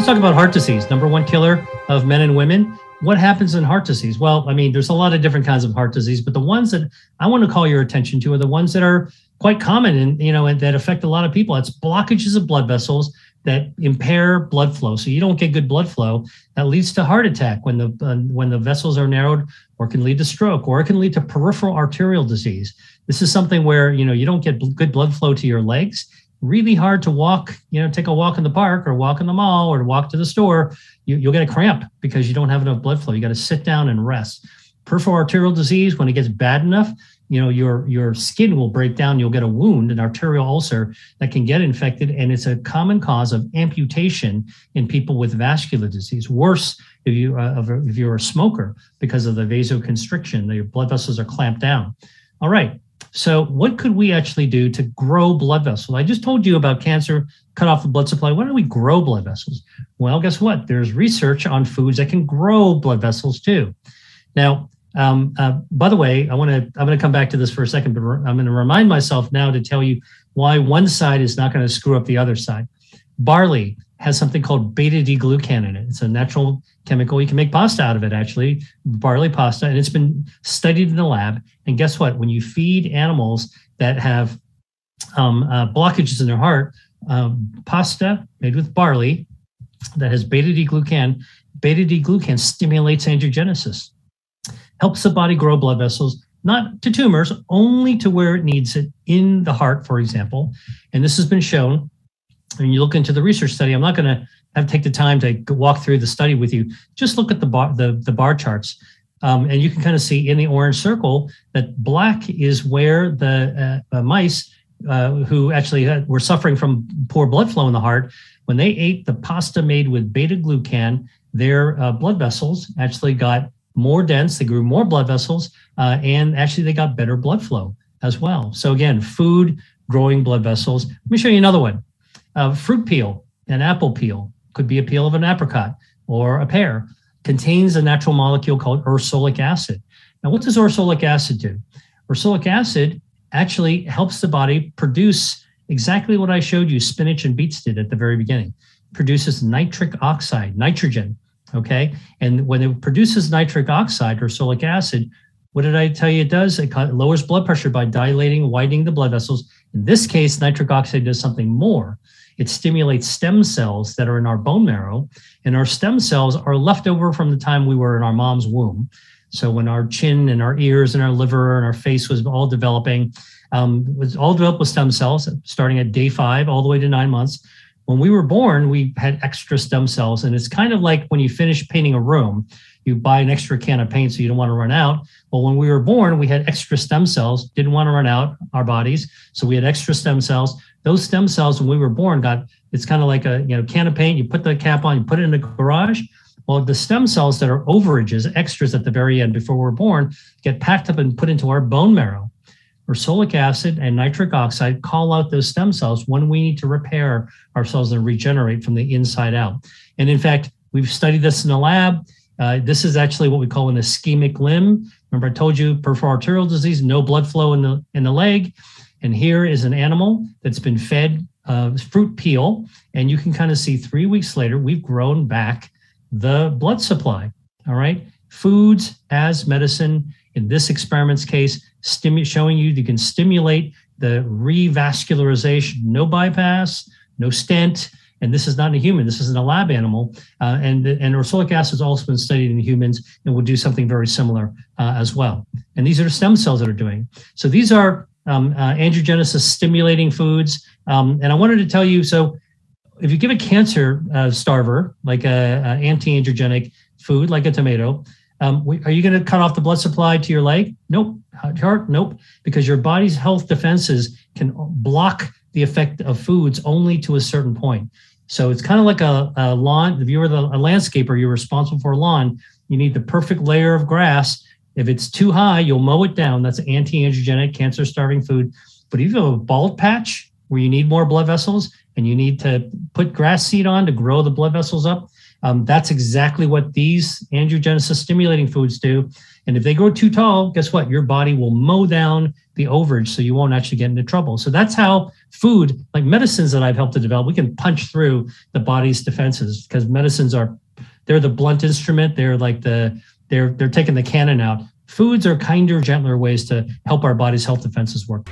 Let's talk about heart disease. Number one killer of men and women. What happens in heart disease? Well, I mean, there's a lot of different kinds of heart disease, but the ones that I want to call your attention to are the ones that are quite common and you know and that affect a lot of people. It's blockages of blood vessels that impair blood flow. So you don't get good blood flow. That leads to heart attack when the uh, when the vessels are narrowed, or can lead to stroke, or it can lead to peripheral arterial disease. This is something where you know you don't get good blood flow to your legs really hard to walk, you know, take a walk in the park or walk in the mall or walk to the store, you, will get a cramp because you don't have enough blood flow. You got to sit down and rest. Peripheral arterial disease, when it gets bad enough, you know, your your skin will break down. You'll get a wound, an arterial ulcer that can get infected, and it's a common cause of amputation in people with vascular disease. Worse if you uh, if you're a smoker because of the vasoconstriction, your blood vessels are clamped down. All right, so, what could we actually do to grow blood vessels? I just told you about cancer, cut off the blood supply. Why don't we grow blood vessels? Well, guess what? There's research on foods that can grow blood vessels too. Now, um, uh, by the way, I want to I'm going to come back to this for a second, but I'm going to remind myself now to tell you why one side is not going to screw up the other side. Barley has something called beta D glucan in it. It's a natural chemical. You can make pasta out of it, actually, barley pasta, and it's been studied in the lab. And guess what? When you feed animals that have um, uh, blockages in their heart, um, pasta made with barley that has beta D glucan, beta D glucan stimulates angiogenesis, helps the body grow blood vessels, not to tumors, only to where it needs it in the heart, for example. And this has been shown and you look into the research study, I'm not going to have take the time to walk through the study with you. Just look at the bar, the, the bar charts. Um, and you can kind of see in the orange circle that black is where the uh, uh, mice uh, who actually had, were suffering from poor blood flow in the heart, when they ate the pasta made with beta glucan, their uh, blood vessels actually got more dense, they grew more blood vessels, uh, and actually they got better blood flow as well. So again, food growing blood vessels. Let me show you another one uh, fruit peel, an apple peel, could be a peel of an apricot or a pear, contains a natural molecule called ursolic acid. Now, what does ursolic acid do? Ursolic acid actually helps the body produce exactly what I showed you spinach and beets did at the very beginning. Produces nitric oxide, nitrogen. Okay. And when it produces nitric oxide, ursolic acid, what did I tell you it does? It lowers blood pressure by dilating, widening the blood vessels. In this case, nitric oxide does something more. It stimulates stem cells that are in our bone marrow. And our stem cells are left over from the time we were in our mom's womb. So when our chin and our ears and our liver and our face was all developing, um, was all developed with stem cells starting at day five all the way to nine months. When we were born, we had extra stem cells. And it's kind of like when you finish painting a room, you buy an extra can of paint so you don't want to run out. Well, when we were born, we had extra stem cells, didn't want to run out our bodies. So we had extra stem cells those stem cells when we were born got it's kind of like a you know can of paint you put the cap on you put it in the garage well the stem cells that are overages extras at the very end before we're born get packed up and put into our bone marrow ursolic acid and nitric oxide call out those stem cells when we need to repair ourselves and regenerate from the inside out and in fact we've studied this in the lab uh, this is actually what we call an ischemic limb remember i told you peripheral arterial disease no blood flow in the in the leg and here is an animal that's been fed uh, fruit peel. And you can kind of see three weeks later, we've grown back the blood supply. All right. Foods as medicine, in this experiment's case, stimu- showing you you can stimulate the revascularization, no bypass, no stent. And this is not in a human. This is in a lab animal. Uh, and, and ursolic acid has also been studied in humans and will do something very similar uh, as well. And these are stem cells that are doing. So these are um, uh, angiogenesis stimulating foods. Um, and I wanted to tell you so if you give a cancer uh, starver, like a, a anti angiogenic food, like a tomato, um, are you going to cut off the blood supply to your leg? Nope. Heart? Nope. Because your body's health defenses can block the effect of foods only to a certain point. So it's kind of like a, a lawn. If you were the, a landscaper, you're responsible for a lawn. You need the perfect layer of grass if it's too high, you'll mow it down. That's anti-angiogenic, cancer-starving food. But if you have a bald patch where you need more blood vessels and you need to put grass seed on to grow the blood vessels up, Um, that's exactly what these angiogenesis stimulating foods do. And if they grow too tall, guess what? Your body will mow down the overage so you won't actually get into trouble. So that's how food, like medicines that I've helped to develop, we can punch through the body's defenses because medicines are they're the blunt instrument. They're like the they're they're taking the cannon out. Foods are kinder, gentler ways to help our body's health defenses work.